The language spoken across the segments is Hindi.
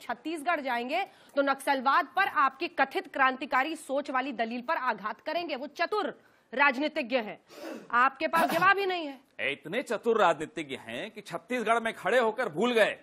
छत्तीसगढ़ जाएँगे तो नक्सलवाद पर आपकी कथित क्रांतिकारी सोच वाली दलील पर आघात करेंगे। वो चतुर राजनीतिज्ञ है। आपके पास जवाब ही नहीं है। इतने चतुर राजनीतिज्ञ हैं कि छत्तीसगढ़ में खड़े होकर भूल गए।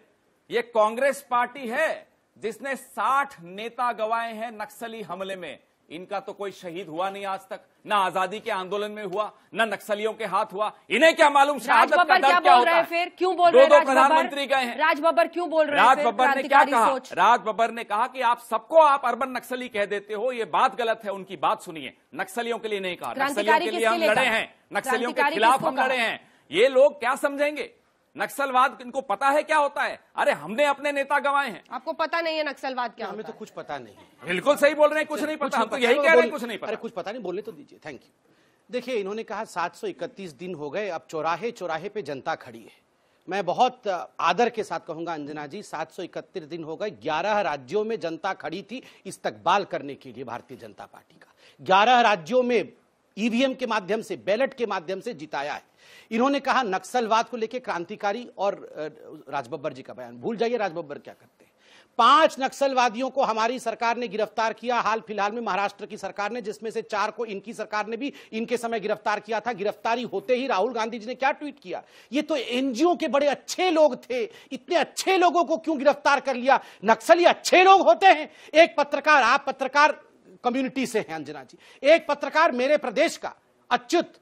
ये कांग्रेस पार्टी है जिसने 60 नेता गवाए हैं नक्सली हमले में। इनका तो कोई शहीद हुआ नहीं आज तक। ना आज़ादी के आंदोलन में हुआ ना नक्सलियों के हाथ हुआ। इन्हें क्या मालूम शहादत का क्या दर्द क्या होता है फिर? क्यों बोल दो रहे हैं दो प्रधानमंत्री गए हैं। राज बब्बर क्यों बोल रहे हैं राज बब्बर ने क्या कहा? राज बब्बर ने कहा कि आप सबको आप अर्बन नक्सली कह देते हो ये बात गलत है उनकी बात सुनिए। नक्सलियों के लिए नहीं कहा नक्सलियों के लिए हम लड़े हैं नक्सलियों के खिलाफ हम लड़े हैं। ये लोग क्या समझेंगे? नक्सलवाद इनको पता है क्या होता है? अरे हमने अपने नेता गंवाए हैं। आपको पता नहीं है नक्सलवाद क्या हमें तो कुछ पता नहीं बिल्कुल सही बोल रहे हैं कुछ नहीं पता हम तो यही कह रहे हैं कुछ नहीं पता। अरे कुछ पता नहीं बोलने तो दीजिए थैंक यू देखिए इन्होंने कहा 731 दिन हो गए अब चौराहे चौराहे पे जनता खड़ी है। मैं बहुत आदर के साथ कहूँगा अंजना जी 731 दिन हो गए 11 राज्यों में जनता खड़ी थी इस्तकबाल करने के लिए भारतीय जनता पार्टी का। 11 राज्यों में ईवीएम के माध्यम से, बैलेट के माध्यम से जिताया है। इन्होंने कहा, नक्सलवाद को लेकर क्रांतिकारी और राजबब्बर जी का बयान। भूल जाइए राजबब्बर क्या करते हैं। पाँच नक्सलवादियों को हमारी सरकार ने गिरफ़्तार किया, हाल फ़िलहाल में महाराष्ट्र की सरकार ने, जिसमें से चार को इनकी सरकार ने भी इनके समय गिरफ़्तार किया था। गिरफ्तारी होते ही राहुल गांधी जी ने क्या ट्वीट किया? ये तो एनजीओ के बड़े अच्छे लोग थे। इतने अच्छे लोगों को क्यों गिरफ़्तार कर लिया? नक्सली अच्छे लोग होते हैं। एक पत्रकार, आप पत्रकार कम्युनिटी से हैं अंजना जी। एक पत्रकार मेरे प्रदेश का अच्युत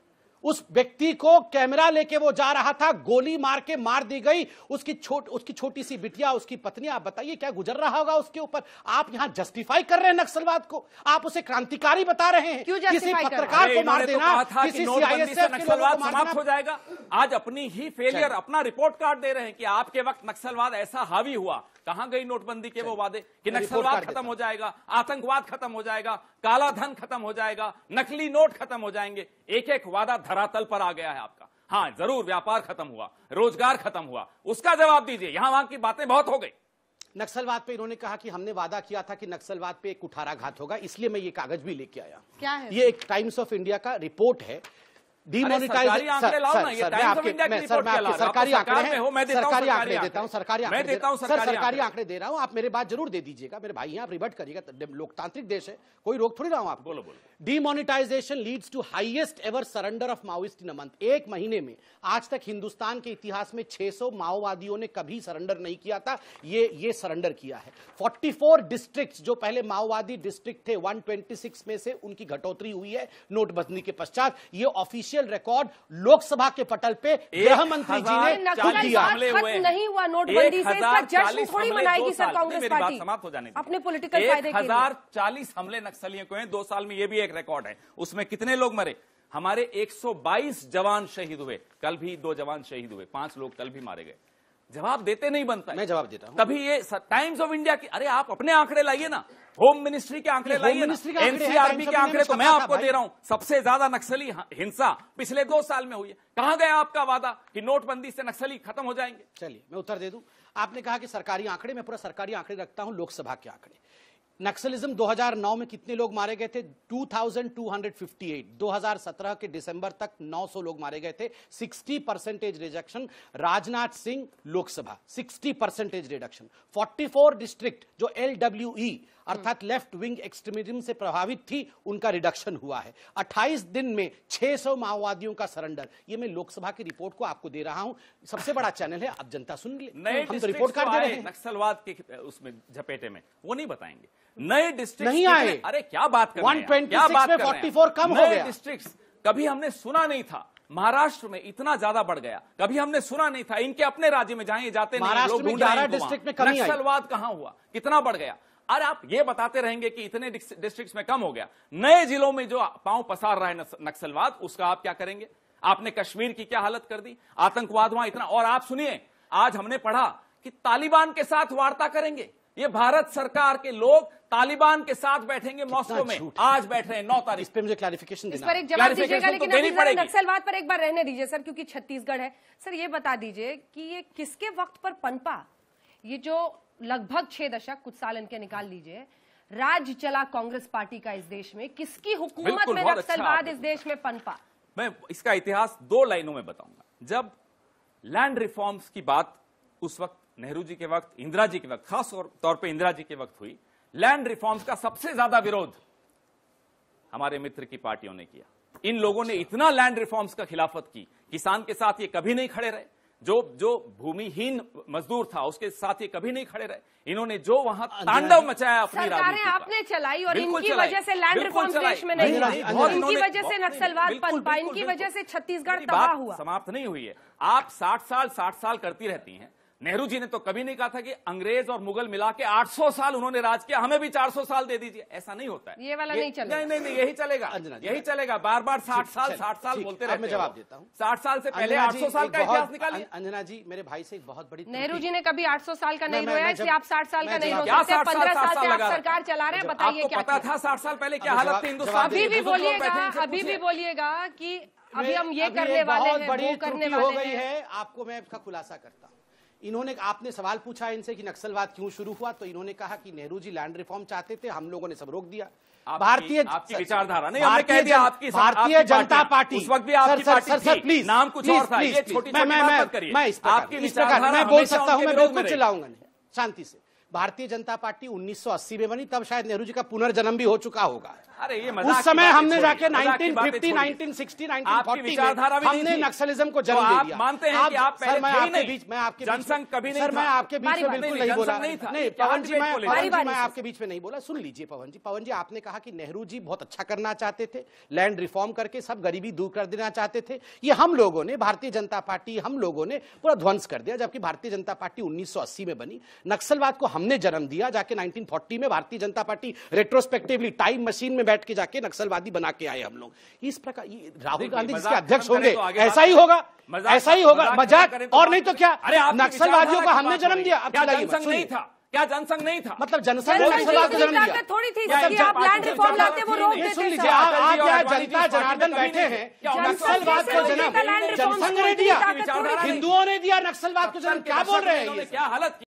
उस व्यक्ति को कैमरा लेके वो जा रहा था गोली मार के मार दी गई। उसकी छोट उसकी छोटी सी बिटिया उसकी पत्नी आप बताइए क्या गुजर रहा होगा उसके ऊपर? आप यहाँ जस्टिफाई कर रहे हैं नक्सलवाद को। आप उसे क्रांतिकारी बता रहे हैं। क्यों किसी? पत्रकार को मार तो देना किसी नक्सलवाद समाप्त हो जाएगा। आज अपनी ही फेलियर अपना रिपोर्ट कार्ड दे रहे हैं कि आपके वक्त नक्सलवाद ऐसा हावी हुआ। कहाँ गई नोटबंदी के वो वादे? कि नक्सलवाद खत्म हो जाएगा आतंकवाद खत्म हो जाएगा काला धन खत्म हो जाएगा नकली नोट खत्म हो जाएँगे। एक एक वादा धरातल पर आ गया है आपका। हाँ ज़रूर व्यापार खत्म हुआ रोज़गार खत्म हुआ। उसका जवाब दीजिए यहाँ वहाँ की बातें बहुत हो गई। नक्सलवाद पे इन्होंने कहा कि हमने वादा किया था कि नक्सलवाद पे एक कुठाराघात होगा इसलिए मैं ये कागज़ भी लेके आया। क्या है? ये एक टाइम्स ऑफ़ इंडिया का रिपोर्ट है। सरकारी आंकड़े लाओ ना, ये Times of India की सर रिपोर्ट मैं के आपके अलावा, सरकारी तो आंकड़े सरकार में हो, मैं हैं देता हूँ सरकारी सरकारी आंकड़े आंकड़े। देता हूँ सरकारी आंकड़े देता हूँ सर सरकारी सरकारी आंकड़े। आंकड़े दे रहा हूँ। आप मेरे बात ज़रूर दे दीजिएगा। मेरे भाई आप रिवर्ट करिएगा लोकतांत्रिक देश है। कोई रोक थोड़ी रहा हूँ आप बोलो, बोलो। Demonetisation leads to highest ever surrender of Maoist in month एक महीने में। आज तक हिंदुस्तान के इतिहास में 600 माओवादियों ने कभी सरेंडर नहीं किया था। ये ये सरेंडर किया है। 44 डिस्ट्रिक्ट्स जो पहले माओवादी डिस्ट्रिक्ट थे 126 में से उनकी घटोतरी हुई है। नोटबंदी के पश्चात। ये ऑफिशियल रिकॉर्ड लोकसभा के पटल पे गृह मंत्री जी ने हज़ार खुद दिया। नहीं हुआ नोटबंदी से, इसका जश्न थोड़ी मनाएगी सर कांग्रेस पार्टी। समाप्त हो जाने अपने पॉलिटिकल फ़ायदे के हज़ार चालीस हमले नक्सलियों को हैं दो साल में ये भी एक रिकॉर्ड है। उसमें कितने लोग मरे? हमारे 122 जवान शहीद हुए। कल भी दो जवान शहीद हुए। पाँच लोग कल भी मारे गए। जवाब देते नहीं बनता है। मैं जवाब देता हूँ। तभी ये टाइम्स ऑफ़ इंडिया की अरे आप अपने आंकड़े लाइए ना। होम मिनिस्ट्री के आंकड़े लाइए एनसीआरबी के आंकड़े तो मैं आपको दे रहा हूँ। सबसे ज़्यादा नक्सली हिंसा पिछले दो साल में हुई है। कहाँ गया आपका वादा कि नोटबंदी से नक्सली खत्म हो जाएँगे? चलिए मैं उत्तर दे दू। आपने कहा कि सरकारी आंकड़े मैं पूरा सरकारी आंकड़े रखता हूँ लोकसभा के आंकड़े। नक्सलिज्म 2009 में कितने लोग मारे गए थे? 2258 2017 के दिसंबर तक 900 लोग मारे गए थे। 60 percentage reduction Rajnath Singh Lok Sabha. 60 percentage reduction. 44 district जो एलडब्ल्यूई अर्थात लेफ़्ट विंग एक्सट्रीमिज्म से प्रभावित थी उनका रिडक्शन हुआ है। 28 दिन में 600 माओवादियों का सरेंडर। ये मैं लोकसभा की रिपोर्ट को आपको दे रहा हूँ। सबसे बड़ा चैनल है आप जनता सुन ले। नए हम तो रिपोर्ट कार्ड जो दे रहे हैं। नक्सलवाद के उसमें झपेटे में। वो नहीं बताएँगे। नए डिस्ट्रिक्ट नहीं आए। अरे क्या बात कर रहे हैं आप? 126 में कर रहे हैं। 44 कम हो नए गया। डिस्ट्रिक्ट्स कभी हमने सुना नहीं था। महाराष्ट्र में इतना ज़्यादा बढ़ गया। कभी हमने सुना नहीं था इनके अपने राज्य में जाए जाते नहीं लोग में ढूंढ रहे 11 इनको डिस्ट्रिक्ट में कमी नक्सलवाद कहाँ हुआ? कितना बढ़ गया। अरे आप ये बताते रहेंगे कि इतने डिस्ट्रिक्ट्स में कम हो गया। नए जिलों में जो पाँव पसार रहा है नक्सलवाद उसका आप क्या करेंगे? आपने कश्मीर की क्या हालत कर दी? आतंकवाद वहाँ इतना। और आप सुनिए आज हमने पढ़ा कि तालिबान के साथ वार्ता करेंगे। ये भारत सरकार के लोग तालिबान के साथ बैठेंगे मॉस्को में। आज बैठ रहे हैं नौ इस तारीख पे मुझे क्लैरिफिकेशन इस पर एक जवाब दीजिएगा तो लेकिन पड़ेगी। नक्सलवाद पर एक बार रहने दीजिए सर क्योंकि छत्तीसगढ़ है। सर ये बता दीजिए कि ये किसके वक्त पर पनपा? ये जो लगभग छह दशक कुछ साल इनके निकाल लीजिए राज चला कांग्रेस पार्टी का इस देश में किसकी हुकूमत में अच्छा नक्सलवाद इस देश में पनपा? मैं इसका इतिहास दो लाइनों में बताऊँगा। जब लैंड रिफॉर्म्स की बात उस वक्त नेहरू जी के वक्त इंदिरा जी के वक्त खास तौर- तौर पे इंदिरा जी के वक्त हुई लैंड रिफॉर्म्स का सबसे ज़्यादा विरोध हमारे मित्र की पार्टियों ने किया। इन लोगों ने इतना लैंड रिफॉर्म्स का खिलाफत की किसान के साथ ये कभी नहीं खड़े रहे। जो जो भूमिहीन मजदूर था उसके साथ ये कभी नहीं खड़े रहे। इन्होंने जो वहाँ तांडव मचाया अपनी सरकारें आपने चलाई और इनकी वजह से लैंड रिफॉर्म देश में नहीं इनकी वजह से नक्सलवाद पनपा इनकी वजह से छत्तीसगढ़ तबाह हुआ। समाप्त नहीं हुई है। आप 60 साल 60 साल करती रहती हैं। नेहरू जी ने तो कभी नहीं कहा था कि अंग्रेज़ और मुगल मिला के 800 साल उन्होंने राज किया हमें भी 400 साल दे दीजिए। ऐसा नहीं होता है। ये वाला ये, नहीं चलेगा। नहीं नहीं नहीं यही चलेगा। अंजना यही चलेगा। बार बार 60 साल 60 साल बोलते रहते मैं जवाब देता हूँ। साठ साल से पहले अंजना जी, 800 साल का इतिहास निकालिए अं- अंजना जी मेरे भाई से एक बहुत बड़ी नेहरू जी ने कभी 800 साल का नहीं रोया इसलिए आप 60 साल का नहीं जवाब- रो क्या सकते 60 पंद्रह साल से आप सरकार चला रहे हैं बताइए क्या पता था 60 साल पहले क्या हालत थी हिंदुस्तान अभी भी बोलिएगा अभी भी बोलिएगा की अभी हम ये करने वाले हैं बड़ी करने त्रुटि हो गई है। आपको मैं इसका खुलासा करता हूँ। इन्होंने आपने सवाल पूछा इनसे कि नक्सलवाद क्यों शुरू हुआ तो इन्होंने कहा कि नेहरू जी लैंड रिफॉर्म चाहते थे हम लोगों ने सब रोक दिया भारतीय आपकी विचारधारा नहीं, हमने कह दिया आपकी- भारतीय जनता पार्टी। उस वक्त भी आपकी सर, पार्टी सर, सर, थी। प्लीज़ नाम कुछ प्लीज़, और था। ये छोटी- मैं मैं मैं मैं इस प्रकार मैं बोल सकता हूँ मैं बिल्कुल चिल्लाऊँगा नहीं शांति से भारतीय जनता पार्टी 1980 में बनी तब शायद नेहरू जी का पुनर्जन्म भी हो चुका होगा। अरे ये उस समय हमने जाके मज़ाक की बातें 1950 1960 1940 में हमने नक्सलिज्म को तो जन्म दे दिया। मानते हैं कि आप सर, पहले मैं आपके बीच मैं आपके जनसंघ कभी नहीं सर मैं आपके बीच में बिल्कुल नहीं, बोला। नहीं पवन जी मैं पवन जी मैं आपके बीच में नहीं बोला। सुन लीजिए पवन जी। पवन जी आपने कहा कि नेहरू जी बहुत अच्छा करना चाहते थे लैंड रिफॉर्म करके सब गरीबी दूर कर देना चाहते थे। ये हम लोगों ने भारतीय जनता पार्टी हम लोगों ने पूरा ध्वंस कर दिया जबकि भारतीय जनता पार्टी 1980 में बनी। नक्सलवाद को हमने जन्म दिया जाके 1940 में Bharatiya Janata party retrospectively time machine में बैठ के जाके नक्सलवादी बना के आए हम लोग। इस प्रकार राहुल गांधी जिसके अध्यक्ष होंगे तो ऐसा ही होगा ऐसा ही होगा मज़ाक तो और नहीं तो क्या? अरे नक्सलवादियों का हमने जन्म दिया। अब क्या जनसंघ नहीं था? क्या जनसंघ नहीं था? मतलब जनसंघ जनसंघ की को जन्म दिया। ताकत थोड़ी थी क्या आप लैंड रिफॉर्म लाते वो रोक देते सुन लीजिए आप आप यहाँ जनता जनार्दन बैठे हैं? नक्सलवाद को जन्म जनसंघ ने दिया। हिंदुओं ने दिया नक्सलवाद को जन्म। क्या बोल रहे हैं ये क्या हालत